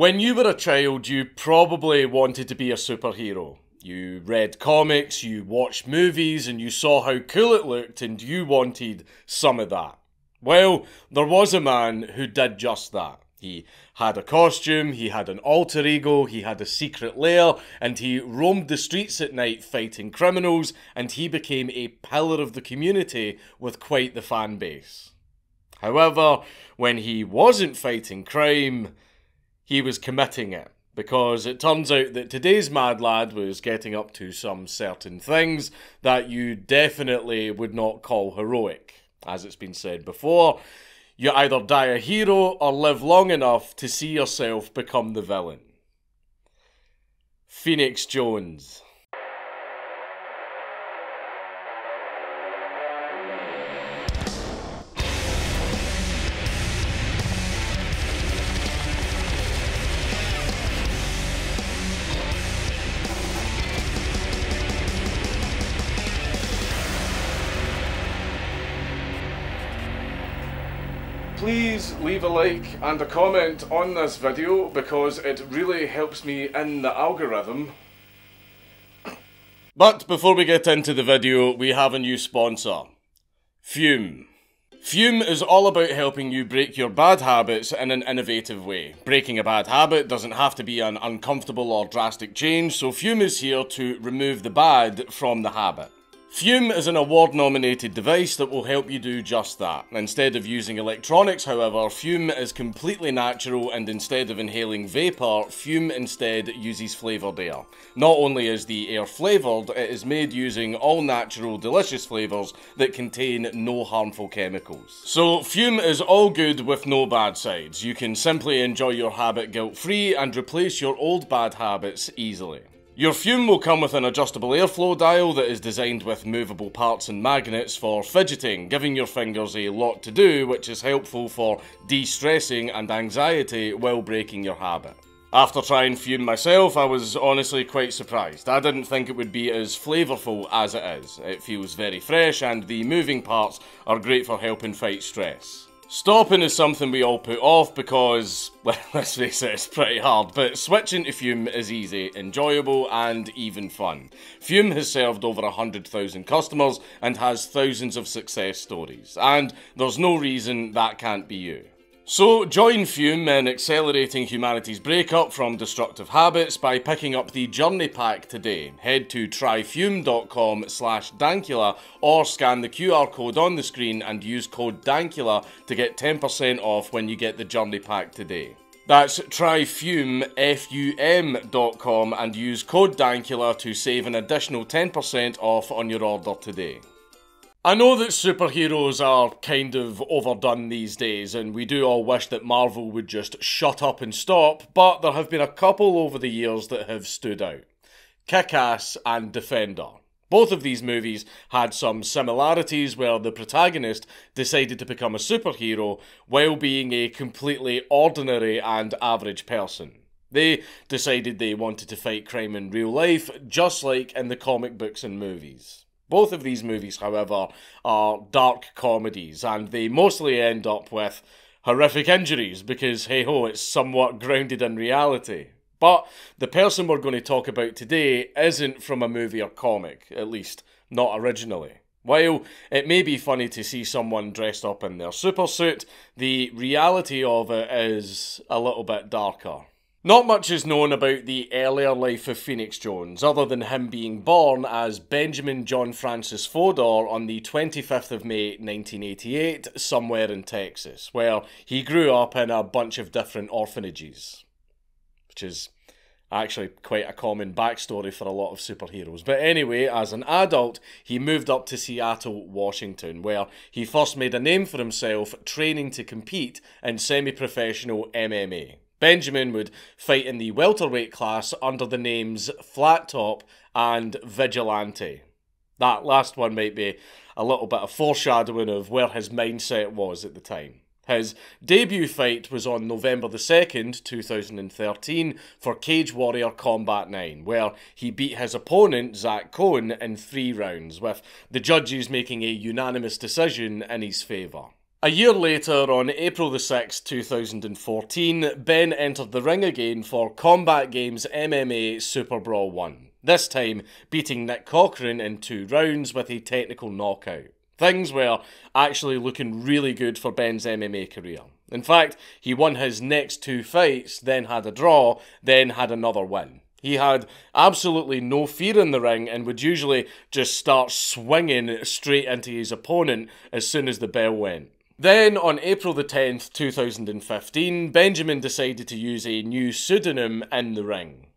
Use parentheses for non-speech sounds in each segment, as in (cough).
When you were a child, you probably wanted to be a superhero. You read comics, you watched movies, and you saw how cool it looked, and you wanted some of that. Well, there was a man who did just that. He had a costume, he had an alter ego, he had a secret lair, and he roamed the streets at night fighting criminals, and he became a pillar of the community with quite the fan base. However, when he wasn't fighting crime, he was committing it. Because it turns out that today's mad lad was getting up to some certain things that you definitely would not call heroic. As it's been said before, you either die a hero or live long enough to see yourself become the villain. Phoenix Jones. Please leave a like and a comment on this video because it really helps me in the algorithm. But before we get into the video, we have a new sponsor. Fum. Fum is all about helping you break your bad habits in an innovative way. Breaking a bad habit doesn't have to be an uncomfortable or drastic change, so Fum is here to remove the bad from the habit. Fum is an award nominated device that will help you do just that. Instead of using electronics, however, Fum is completely natural and instead of inhaling vapour, Fum instead uses flavoured air. Not only is the air flavoured, it is made using all natural, delicious flavours that contain no harmful chemicals. So, Fum is all good with no bad sides. You can simply enjoy your habit guilt free and replace your old bad habits easily. Your Fum will come with an adjustable airflow dial that is designed with movable parts and magnets for fidgeting, giving your fingers a lot to do, which is helpful for de-stressing and anxiety while breaking your habit. After trying Fum myself, I was honestly quite surprised. I didn't think it would be as flavourful as it is. It feels very fresh and the moving parts are great for helping fight stress. Stopping is something we all put off because, (laughs) well, let's face it, it's pretty hard, but switching to Fum is easy, enjoyable, and even fun. Fum has served over 100,000 customers and has thousands of success stories, and there's no reason that can't be you. So, join Fum in accelerating humanity's breakup from destructive habits by picking up the Journey Pack today. Head to tryfum.com slash Dankula or scan the QR code on the screen and use code Dankula to get 10% off when you get the Journey Pack today. That's tryfum.com and use code Dankula to save an additional 10% off on your order today. I know that superheroes are kind of overdone these days, and we do all wish that Marvel would just shut up and stop, but there have been a couple over the years that have stood out Kick Ass and Defendor. Both of these movies had some similarities where the protagonist decided to become a superhero while being a completely ordinary and average person. They decided they wanted to fight crime in real life, just like in the comic books and movies. Both of these movies, however, are dark comedies, and they mostly end up with horrific injuries because, hey ho, it's somewhat grounded in reality. But the person we're going to talk about today isn't from a movie or comic, at least not originally. While it may be funny to see someone dressed up in their super suit, the reality of it is a little bit darker. Not much is known about the earlier life of Phoenix Jones, other than him being born as Benjamin John Francis Fodor on the 25th of May 1988, somewhere in Texas, where he grew up in a bunch of different orphanages. Which is actually quite a common backstory for a lot of superheroes. But anyway, as an adult, he moved up to Seattle, Washington, where he first made a name for himself training to compete in semi professional MMA. Benjamin would fight in the welterweight class under the names Flat Top and Vigilante. That last one might be a little bit of foreshadowing of where his mindset was at the time. His debut fight was on November the 2nd, 2013, for Cage Warrior Combat 9, where he beat his opponent, Zach Cohn, in three rounds, with the judges making a unanimous decision in his favour. A year later, on April the 6th, 2014, Ben entered the ring again for Combat Games MMA Super Brawl 1, this time beating Nick Cochran in two rounds with a technical knockout. Things were actually looking really good for Ben's MMA career. In fact, he won his next two fights, then had a draw, then had another win. He had absolutely no fear in the ring and would usually just start swinging straight into his opponent as soon as the bell went. Then, on April the 10th, 2015, Benjamin decided to use a new pseudonym in the ring.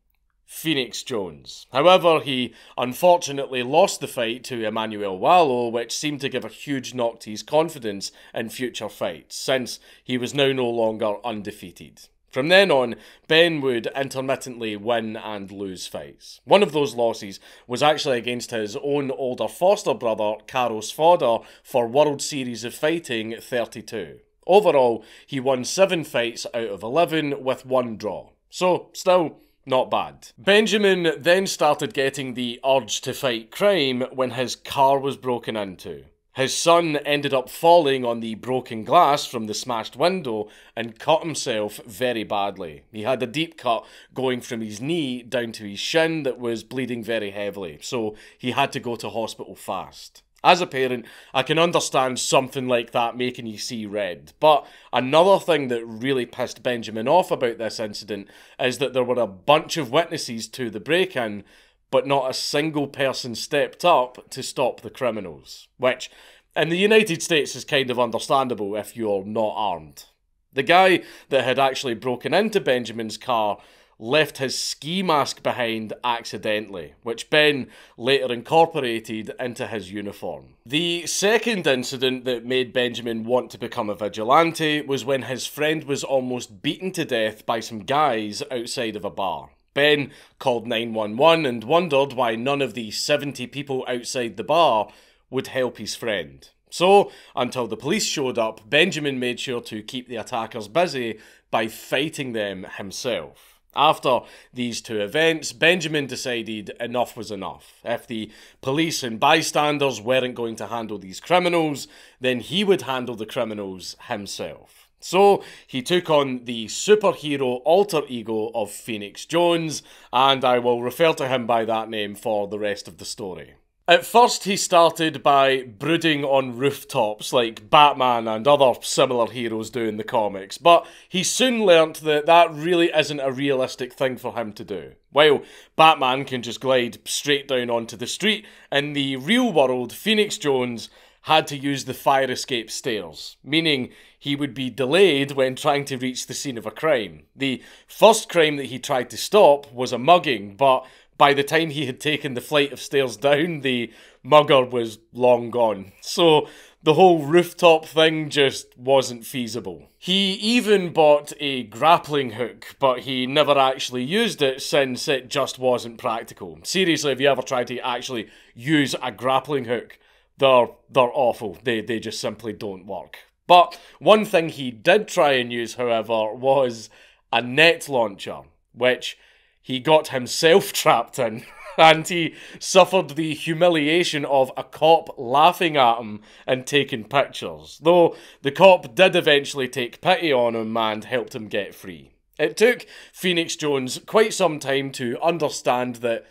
Phoenix Jones. However, he unfortunately lost the fight to Emmanuel Wallo, which seemed to give a huge knock to his confidence in future fights, since he was now no longer undefeated. From then on, Ben would intermittently win and lose fights. One of those losses was actually against his own older foster brother, Carlos Fodor, for World Series of Fighting 32. Overall, he won 7 fights out of 11 with one draw. So, still, not bad. Benjamin then started getting the urge to fight crime when his car was broken into. His son ended up falling on the broken glass from the smashed window and cut himself very badly. He had a deep cut going from his knee down to his shin that was bleeding very heavily, so he had to go to hospital fast. As a parent, I can understand something like that making you see red. But another thing that really pissed Benjamin off about this incident is that there were a bunch of witnesses to the break in but not a single person stepped up to stop the criminals. Which, in the United States, is kind of understandable if you're not armed. The guy that had actually broken into Benjamin's car left his ski mask behind accidentally, which Ben later incorporated into his uniform. The second incident that made Benjamin want to become a vigilante was when his friend was almost beaten to death by some guys outside of a bar. Ben called 911 and wondered why none of the 70 people outside the bar would help his friend. So, until the police showed up, Benjamin made sure to keep the attackers busy by fighting them himself. After these two events, Benjamin decided enough was enough. If the police and bystanders weren't going to handle these criminals, then he would handle the criminals himself. So he took on the superhero alter ego of Phoenix Jones, and I will refer to him by that name for the rest of the story. At first, he started by brooding on rooftops like Batman and other similar heroes do in the comics, but he soon learnt that that really isn't a realistic thing for him to do. While Batman can just glide straight down onto the street, in the real world, Phoenix Jones had to use the fire escape stairs, meaning he would be delayed when trying to reach the scene of a crime. The first crime that he tried to stop was a mugging, but by the time he had taken the flight of stairs down, the mugger was long gone. So the whole rooftop thing just wasn't feasible. He even bought a grappling hook, but he never actually used it since it just wasn't practical. Seriously, have you ever tried to actually use a grappling hook? they're they're awful. They they just simply don't work. But one thing he did try and use, however, was a net launcher, which he got himself (laughs) trapped in. and he suffered the humiliation of a cop laughing at him and taking pictures. Though the cop did eventually take pity on him and helped him get free. It took Phoenix Jones quite some time to understand that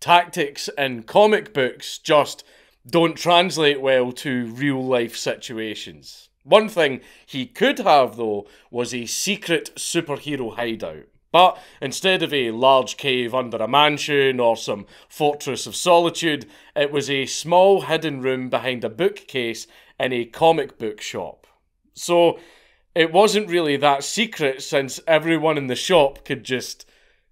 tactics in comic books just don't translate well to real life situations. One thing he could have, though, was a secret superhero hideout. But instead of a large cave under a mansion or some fortress of solitude, it was a small hidden room behind a bookcase in a comic book shop. So it wasn't really that secret since everyone in the shop could just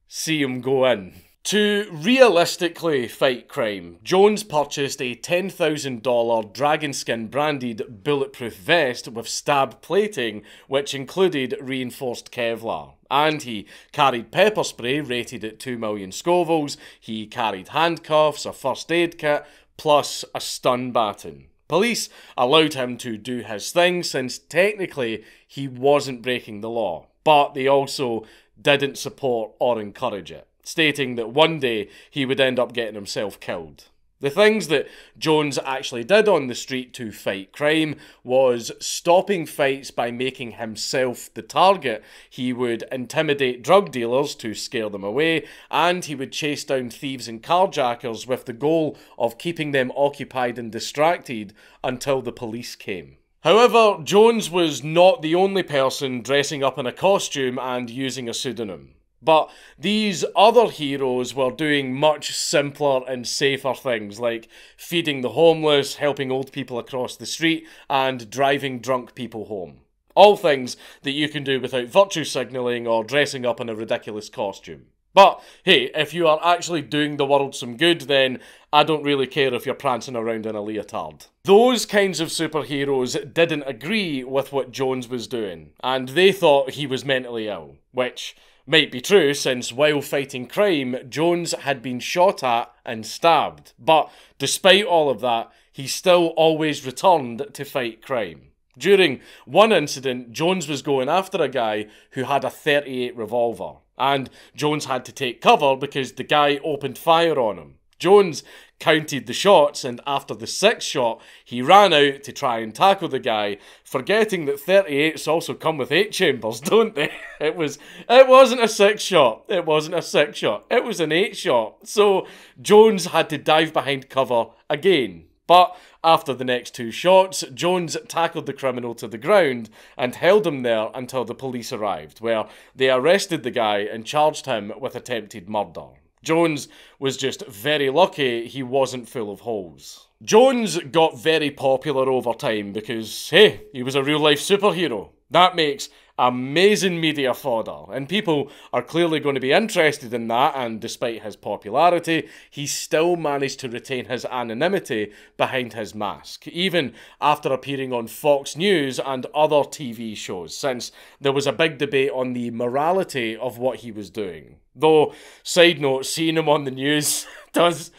see him go in. To realistically fight crime, Jones purchased a $10,000 dragon skin branded bulletproof vest with stab plating, which included reinforced Kevlar. And he carried pepper spray rated at 2 million Scovilles, he carried handcuffs, a first aid kit, plus a stun baton. Police allowed him to do his thing since technically he wasn't breaking the law, but they also didn't support or encourage it stating that one day he would end up getting himself killed. The things that Jones actually did on the street to fight crime was stopping fights by making himself the target. He would intimidate drug dealers to scare them away, and he would chase down thieves and carjackers with the goal of keeping them occupied and distracted until the police came. However, Jones was not the only person dressing up in a costume and using a pseudonym. But these other heroes were doing much simpler and safer things like feeding the homeless, helping old people across the street, and driving drunk people home. All things that you can do without virtue signalling or dressing up in a ridiculous costume. But hey, if you are actually doing the world some good, then I don't really care if you're prancing around in a leotard. Those kinds of superheroes didn't agree with what Jones was doing, and they thought he was mentally ill, which might be true since while fighting crime, Jones had been shot at and stabbed. But despite all of that, he still always returned to fight crime. During one incident, Jones was going after a guy who had a 38 revolver, and Jones had to take cover because the guy opened fire on him. Jones counted the shots, and after the sixth shot, he ran out to try and tackle the guy, forgetting that 38s also come with eight chambers, (laughs) don't they? It was it wasn't a six shot. It wasn't a six shot. It was an eight shot. So Jones had to dive behind cover again. But after the next two shots, Jones tackled the criminal to the ground and held him there until the police arrived, where they arrested the guy and charged him with attempted murder. Jones was just very lucky he wasn't full of holes. Jones got very popular over time because, hey, he was a real life superhero. That makes amazing media fodder, and people are clearly going to be interested in that. And despite his popularity, he still managed to retain his anonymity behind his mask, even after appearing on Fox News and other TV shows, since there was a big debate on the morality of what he was doing. Though, side note, seeing him on the news (laughs) does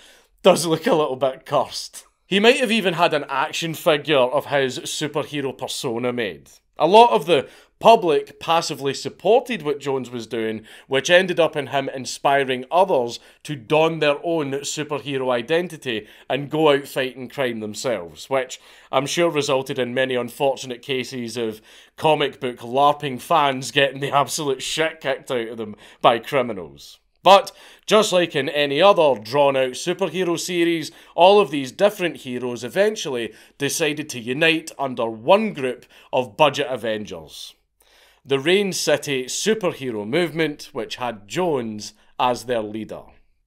does look a little bit cursed. He might have even had an action figure of his superhero persona made. A lot of the public passively supported what Jones was doing, which ended up in him inspiring others to don their own superhero identity and go out fighting crime themselves, which I'm sure resulted in many unfortunate cases of comic book LARPing fans getting the absolute shit kicked out of them by criminals. But just like in any other drawn out superhero series, all of these different heroes eventually decided to unite under one group of budget Avengers. The Rain City superhero movement, which had Jones as their leader.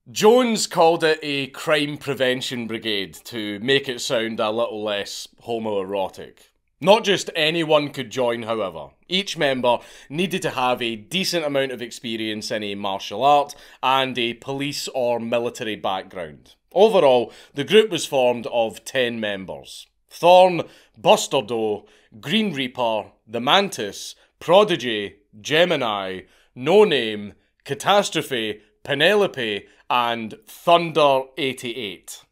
Jones called it a crime prevention brigade to make it sound a little less homoerotic. Not just anyone could join, however. Each member needed to have a decent amount of experience in a martial art and a police or military background. Overall, the group was formed of 10 members Thorn, Buster Doe, Green Reaper, the Mantis, Prodigy, Gemini, No Name, Catastrophe, Penelope, and Thunder 88.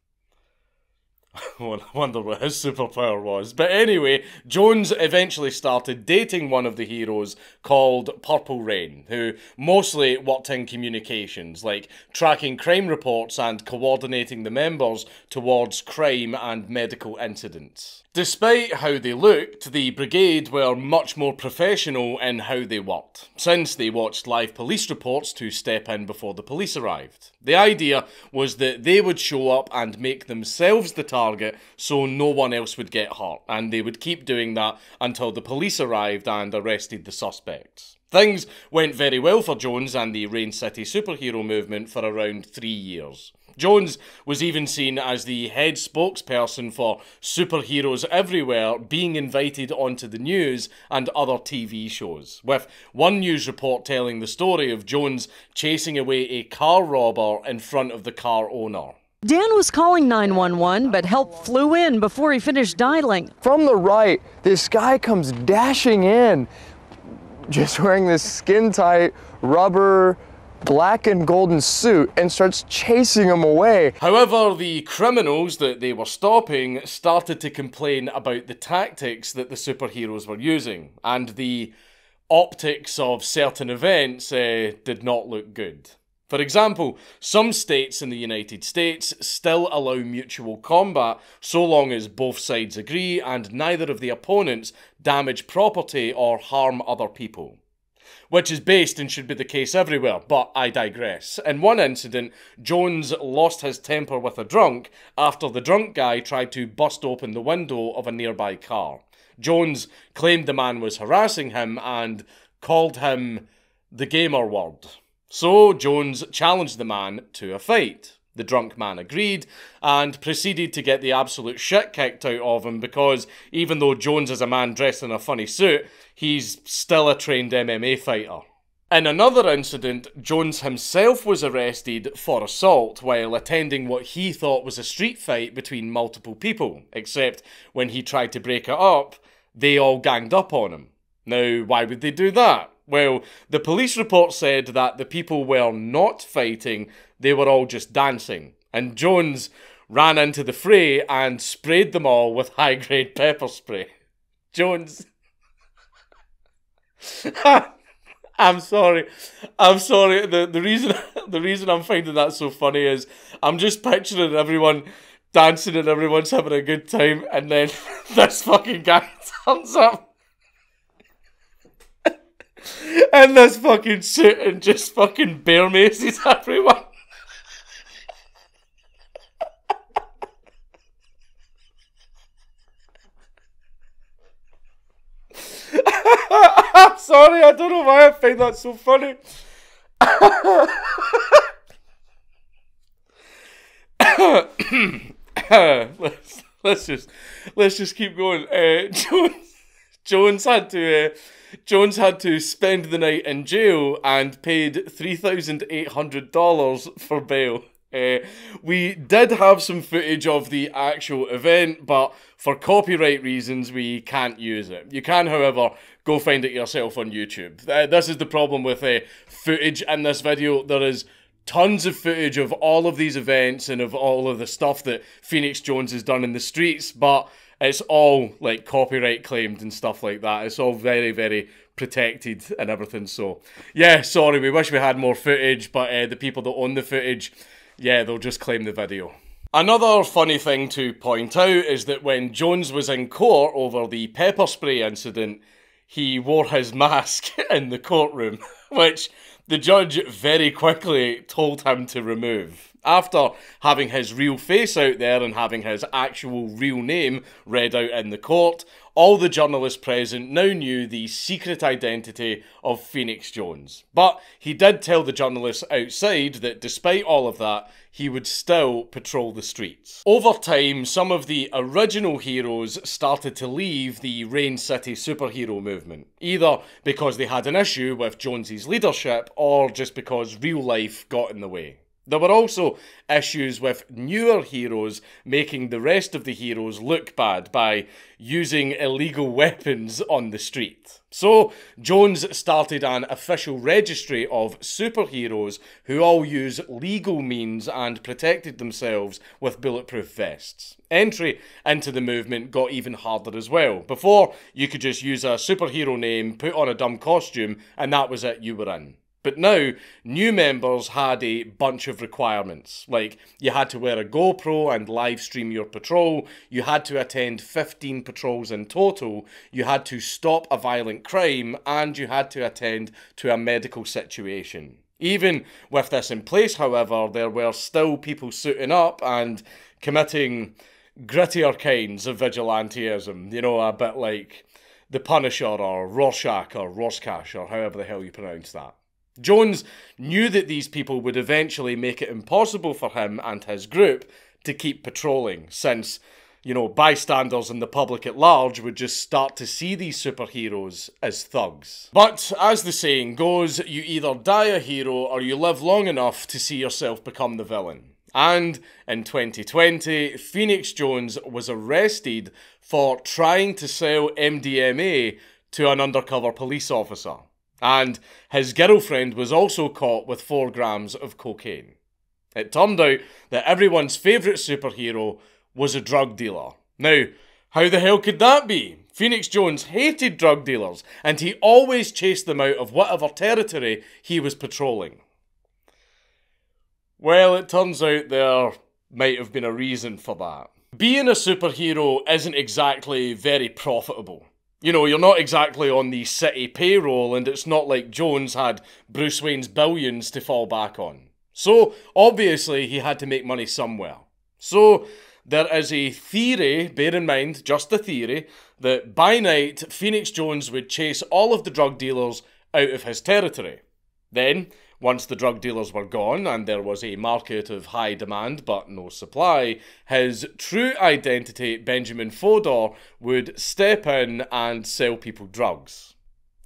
(laughs) I wonder what his superpower was. But anyway, Jones eventually started dating one of the heroes called Purple Rain, who mostly worked in communications, like tracking crime reports and coordinating the members towards crime and medical incidents. Despite how they looked, the brigade were much more professional in how they worked, since they watched live police reports to step in before the police arrived. The idea was that they would show up and make themselves the target so no one else would get hurt, and they would keep doing that until the police arrived and arrested the suspects. Things went very well for Jones and the Rain City superhero movement for around three years. Jones was even seen as the head spokesperson for superheroes everywhere being invited onto the news and other TV shows, with one news report telling the story of Jones chasing away a car robber in front of the car owner. Dan was calling 911, but help flew in before he finished dialing. From the right, this guy comes dashing in, just wearing this skin tight rubber black and golden suit and starts chasing him away. However, the criminals that they were stopping started to complain about the tactics that the superheroes were using, and the optics of certain events uh, did not look good. For example, some states in the United States still allow mutual combat so long as both sides agree and neither of the opponents damage property or harm other people. Which is based and should be the case everywhere, but I digress. In one incident, Jones lost his temper with a drunk after the drunk guy tried to bust open the window of a nearby car. Jones claimed the man was harassing him and called him the gamer word. So Jones challenged the man to a fight. The drunk man agreed and proceeded to get the absolute shit kicked out of him because even though Jones is a man dressed in a funny suit, he's still a trained MMA fighter. In another incident, Jones himself was arrested for assault while attending what he thought was a street fight between multiple people, except when he tried to break it up, they all ganged up on him. Now, why would they do that? Well, the police report said that the people were not fighting, they were all just dancing. And Jones ran into the fray and sprayed them all with (laughs) high grade pepper spray. Jones. (laughs) I'm sorry. I'm sorry. The the reason (laughs) the reason I'm finding that so funny is I'm just picturing everyone dancing and everyone's having a good time and then this fucking guy turns up and this fucking suit and just fucking bear maces everyone. I'm I don't know why I find that so funny. (coughs) let's, let's just let's just keep going. Uh, Jones, Jones had to uh, Jones had to spend the night in jail and paid three thousand eight hundred dollars for bail. Uh, we did have some footage of the actual event, but for copyright reasons, we can't use it. You can, however, go find it yourself on YouTube. Uh, this is the problem with uh, footage in this video. There is tons of footage of all of these events and of all of the stuff that Phoenix Jones has done in the streets, but it's all like copyright claimed and stuff like that. It's all very, very protected and everything. So, yeah, sorry, we wish we had more footage, but uh, the people that own the footage, yeah, they'll just claim the video. Another funny thing to point out is that when Jones was in court over the pepper spray incident, he wore his mask (laughs) in the courtroom, (laughs) which the judge very quickly told him to remove. After having his real face out there and having his actual real name read out in the court, all the journalists present now knew the secret identity of Phoenix Jones. But he did tell the journalists outside that despite all of that, he would still patrol the streets. Over time, some of the original heroes started to leave the Rain City superhero movement, either because they had an issue with Jones's leadership or just because real life got in the way. There were also issues with newer heroes making the rest of the heroes look bad by using illegal (laughs) weapons on the street. So, Jones started an official registry of superheroes who all use legal means and protected themselves with bulletproof vests. Entry into the movement got even harder as well. Before, you could just use a superhero name, put on a dumb costume, and that was it, you were in. But now, new members had a bunch of requirements. Like, you had to wear a GoPro and live stream your patrol, you had to attend 15 patrols in total, you had to stop a violent crime, and you had to attend to a medical situation. Even with this in place, however, there were still people suiting up and committing grittier kinds of vigilanteism. You know, a bit like the Punisher or Rorschach or Rorschach or however the hell you pronounce that. Jones knew that these people would eventually make it impossible for him and his group to keep patrolling, since, you know, bystanders and the public at large would just start to see these superheroes as thugs. But as the saying goes, you either die a hero or you live long enough to see yourself become the villain. And in 2020, Phoenix Jones was arrested for trying to sell MDMA to an undercover police officer. And his girlfriend was also caught with 4 grams of cocaine. It turned out that everyone's favourite superhero was a drug dealer. Now, how the hell could that be? Phoenix Jones hated drug dealers, and he always chased them out of whatever territory he was patrolling. Well, it turns out there might have been a reason for that. Being a superhero isn't exactly very profitable. You know, you're not exactly on the city payroll, and it's not like Jones had Bruce Wayne's billions to fall back on. So, obviously, he had to make money somewhere. So, there is a theory, bear in mind, just a theory, that by night, Phoenix Jones would chase all of the drug dealers out of his territory. Then, once the drug dealers were gone and there was a market of high demand but no supply, his true identity, Benjamin Fodor, would step in and sell people drugs.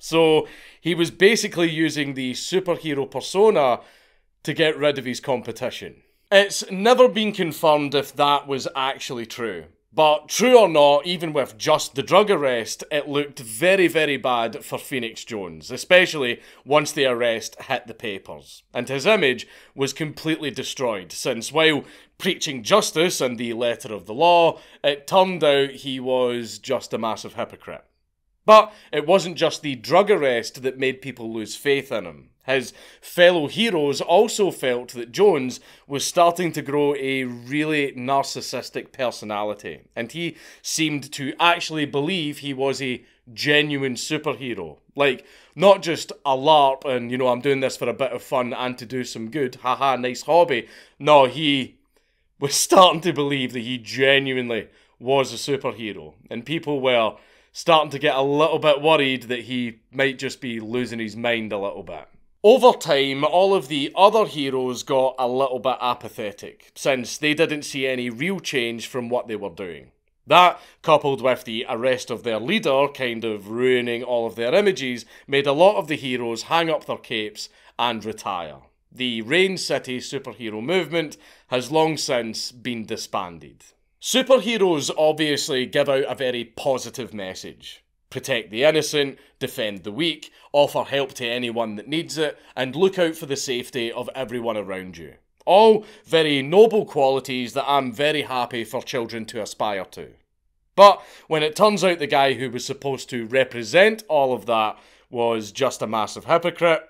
So he was basically using the superhero persona to get rid of his competition. It's never been confirmed if that was actually true. But true or not, even with just the drug arrest, it looked very, very bad for Phoenix Jones, especially once the arrest hit the papers. And his image was completely destroyed, since while preaching justice and the letter of the law, it turned out he was just a massive hypocrite. But it wasn't just the drug arrest that made people lose faith in him. His fellow heroes also felt that Jones was starting to grow a really narcissistic personality, and he seemed to actually believe he was a genuine superhero. Like, not just a LARP and, you know, I'm doing this for a bit of fun and to do some good, haha, nice hobby. No, he was (laughs) starting to believe that he genuinely was a superhero, and people were starting to get a little bit worried that he might just be losing his mind a little bit. Over time, all of the other heroes got a little bit apathetic, since they didn't see any real change from what they were doing. That, coupled with the arrest of their leader kind of ruining all of their images, made a lot of the heroes hang up their capes and retire. The Rain City superhero movement has long since been disbanded. Superheroes obviously give out a very positive message. Protect the innocent, defend the weak, offer help to anyone that needs it, and look out for the safety of everyone around you. All very noble qualities that I'm very happy for children to aspire to. But when it turns out the guy who was supposed to represent all of that was just a massive hypocrite,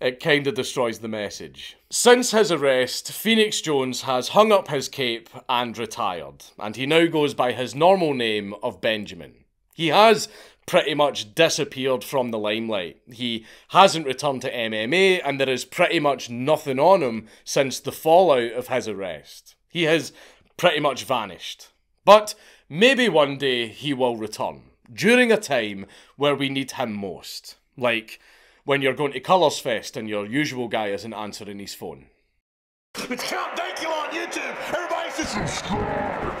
it kinda destroys the message. Since his arrest, Phoenix Jones has hung up his cape and retired, and he now goes by his normal name of Benjamin. He has pretty much disappeared from the limelight. He hasn't returned to MMA, and there is pretty much nothing on him since the fallout of his arrest. He has pretty much vanished. But maybe one day he will return, during a time where we need him most. Like, when you're going to Colours Fest and your usual guy isn't answering his phone. It's Count Dankula on YouTube. Everybody subscribe.